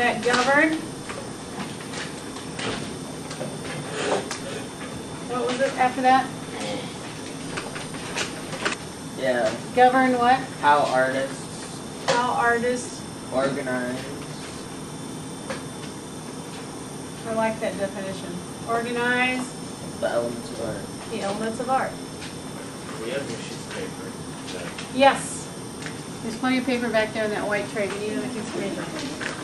that govern. What was it after that? Yeah, Govern what? how artists How artists, organize. I like that definition. Organize The elements of art. the elements of art. We have issues paper. Yes. There's plenty of paper back there in that white tray. We need another piece of paper.